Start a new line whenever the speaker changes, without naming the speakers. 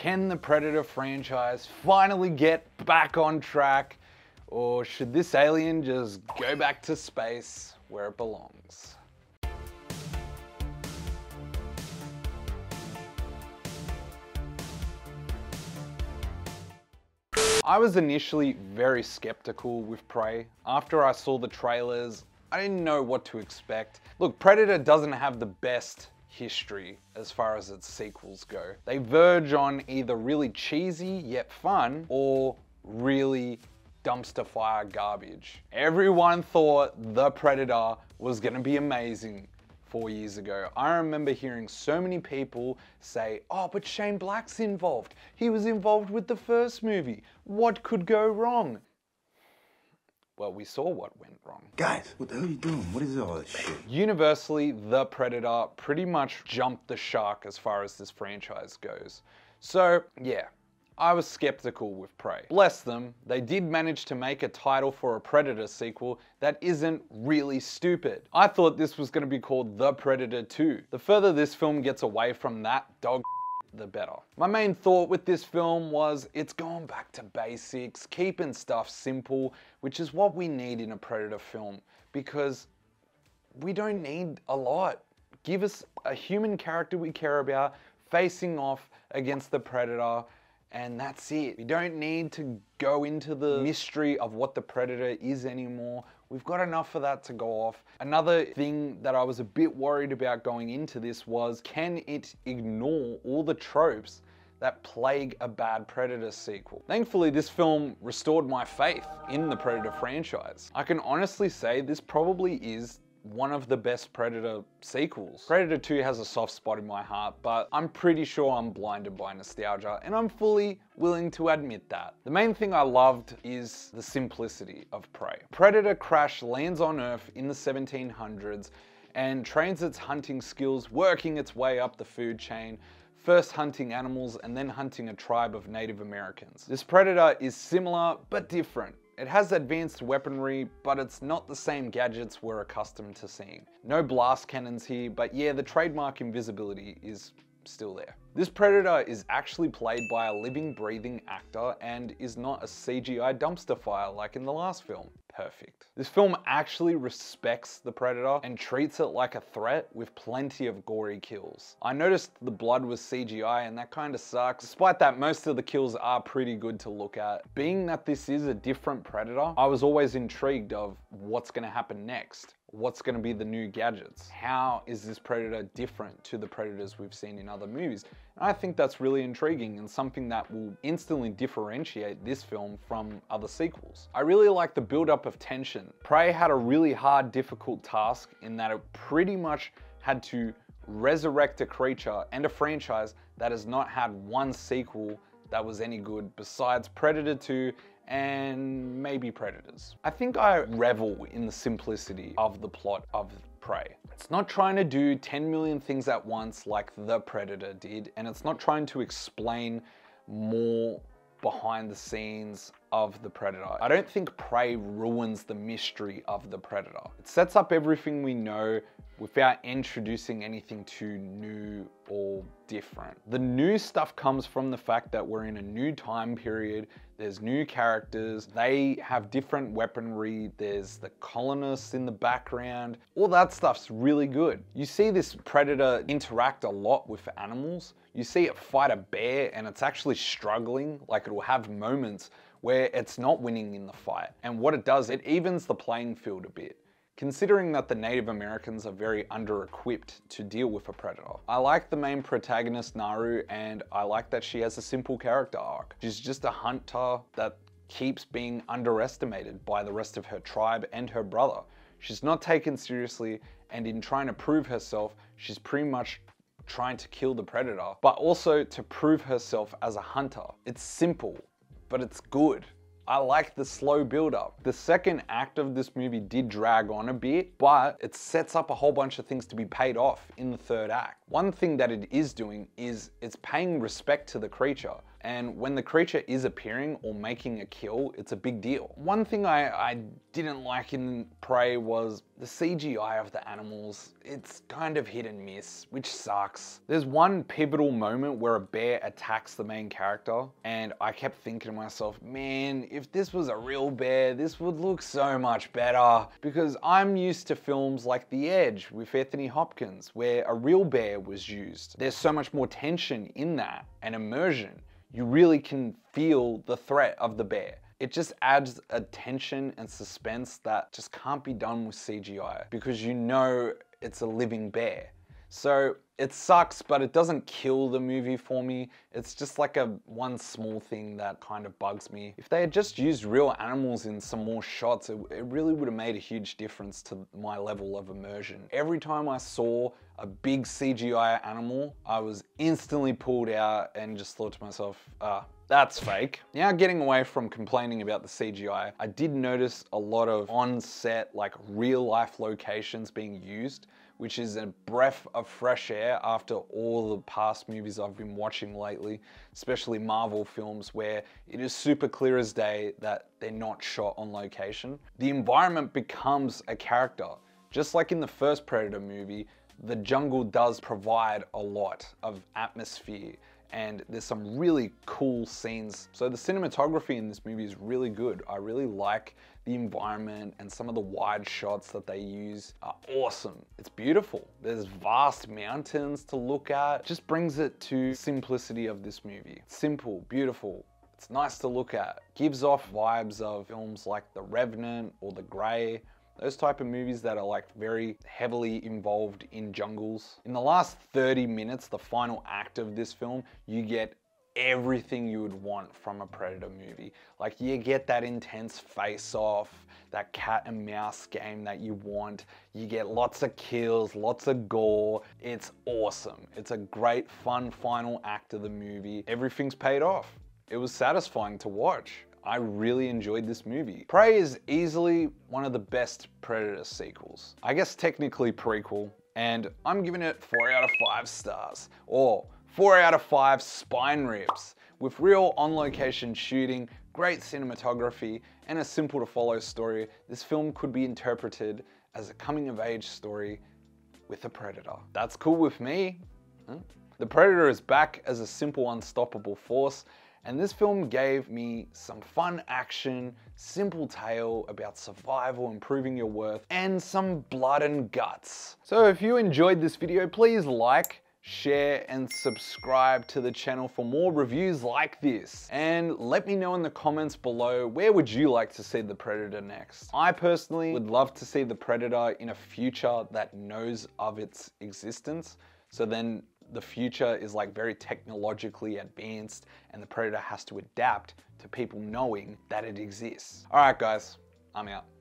Can the Predator franchise finally get back on track? Or should this alien just go back to space where it belongs? I was initially very skeptical with Prey. After I saw the trailers, I didn't know what to expect. Look, Predator doesn't have the best history as far as its sequels go. They verge on either really cheesy yet fun or really dumpster fire garbage. Everyone thought The Predator was gonna be amazing four years ago. I remember hearing so many people say, oh, but Shane Black's involved. He was involved with the first movie. What could go wrong? Well, we saw what went wrong.
Guys, what the hell are you doing? What is all this shit?
Universally, The Predator pretty much jumped the shark as far as this franchise goes. So, yeah, I was skeptical with Prey. Bless them, they did manage to make a title for a Predator sequel that isn't really stupid. I thought this was going to be called The Predator 2. The further this film gets away from that dog the better. My main thought with this film was it's gone back to basics, keeping stuff simple, which is what we need in a Predator film because we don't need a lot. Give us a human character we care about facing off against the Predator and that's it. We don't need to go into the mystery of what the Predator is anymore. We've got enough for that to go off. Another thing that I was a bit worried about going into this was can it ignore all the tropes that plague a bad Predator sequel. Thankfully, this film restored my faith in the Predator franchise. I can honestly say this probably is one of the best Predator sequels. Predator 2 has a soft spot in my heart, but I'm pretty sure I'm blinded by nostalgia, and I'm fully willing to admit that. The main thing I loved is the simplicity of Prey. Predator Crash lands on Earth in the 1700s and trains its hunting skills, working its way up the food chain, first hunting animals and then hunting a tribe of Native Americans. This predator is similar but different. It has advanced weaponry, but it's not the same gadgets we're accustomed to seeing. No blast cannons here, but yeah, the trademark invisibility is still there. This Predator is actually played by a living, breathing actor and is not a CGI dumpster fire like in the last film perfect. This film actually respects the Predator and treats it like a threat with plenty of gory kills. I noticed the blood was CGI and that kind of sucks. Despite that, most of the kills are pretty good to look at. Being that this is a different Predator, I was always intrigued of what's gonna happen next what's going to be the new gadgets? How is this Predator different to the Predators we've seen in other movies? I think that's really intriguing and something that will instantly differentiate this film from other sequels. I really like the build-up of tension. Prey had a really hard, difficult task in that it pretty much had to resurrect a creature and a franchise that has not had one sequel that was any good besides Predator 2 and maybe Predators. I think I revel in the simplicity of the plot of Prey. It's not trying to do 10 million things at once like The Predator did, and it's not trying to explain more behind the scenes of the Predator. I don't think Prey ruins the mystery of the Predator. It sets up everything we know without introducing anything too new or different. The new stuff comes from the fact that we're in a new time period, there's new characters, they have different weaponry, there's the colonists in the background, all that stuff's really good. You see this predator interact a lot with animals. You see it fight a bear and it's actually struggling, like it will have moments where it's not winning in the fight. And what it does, it evens the playing field a bit considering that the Native Americans are very under-equipped to deal with a predator. I like the main protagonist Naru and I like that she has a simple character arc. She's just a hunter that keeps being underestimated by the rest of her tribe and her brother. She's not taken seriously and in trying to prove herself, she's pretty much trying to kill the predator, but also to prove herself as a hunter. It's simple, but it's good. I like the slow build up. The second act of this movie did drag on a bit, but it sets up a whole bunch of things to be paid off in the third act. One thing that it is doing is it's paying respect to the creature. And when the creature is appearing or making a kill, it's a big deal. One thing I, I didn't like in Prey was the CGI of the animals. It's kind of hit and miss, which sucks. There's one pivotal moment where a bear attacks the main character, and I kept thinking to myself, man, if this was a real bear, this would look so much better. Because I'm used to films like The Edge with Anthony Hopkins, where a real bear was used. There's so much more tension in that and immersion you really can feel the threat of the bear. It just adds a tension and suspense that just can't be done with CGI because you know it's a living bear. So it sucks, but it doesn't kill the movie for me. It's just like a one small thing that kind of bugs me. If they had just used real animals in some more shots, it, it really would have made a huge difference to my level of immersion. Every time I saw a big CGI animal, I was instantly pulled out and just thought to myself, ah, that's fake. Now getting away from complaining about the CGI, I did notice a lot of on-set, like real life locations being used which is a breath of fresh air after all the past movies I've been watching lately, especially Marvel films where it is super clear as day that they're not shot on location. The environment becomes a character. Just like in the first Predator movie, the jungle does provide a lot of atmosphere and there's some really cool scenes. So the cinematography in this movie is really good. I really like the environment and some of the wide shots that they use are awesome. It's beautiful. There's vast mountains to look at. Just brings it to simplicity of this movie. Simple, beautiful, it's nice to look at. Gives off vibes of films like The Revenant or The Grey those type of movies that are like very heavily involved in jungles. In the last 30 minutes, the final act of this film, you get everything you would want from a Predator movie. Like you get that intense face off, that cat and mouse game that you want. You get lots of kills, lots of gore. It's awesome. It's a great fun final act of the movie. Everything's paid off. It was satisfying to watch. I really enjoyed this movie. Prey is easily one of the best Predator sequels. I guess technically prequel, and I'm giving it four out of five stars, or four out of five spine rips. With real on-location shooting, great cinematography, and a simple to follow story, this film could be interpreted as a coming of age story with a predator. That's cool with me. Hmm? The Predator is back as a simple unstoppable force and this film gave me some fun action, simple tale about survival, improving your worth, and some blood and guts. So if you enjoyed this video, please like, share and subscribe to the channel for more reviews like this. And let me know in the comments below, where would you like to see The Predator next? I personally would love to see The Predator in a future that knows of its existence. So then the future is like very technologically advanced and the predator has to adapt to people knowing that it exists. All right, guys, I'm out.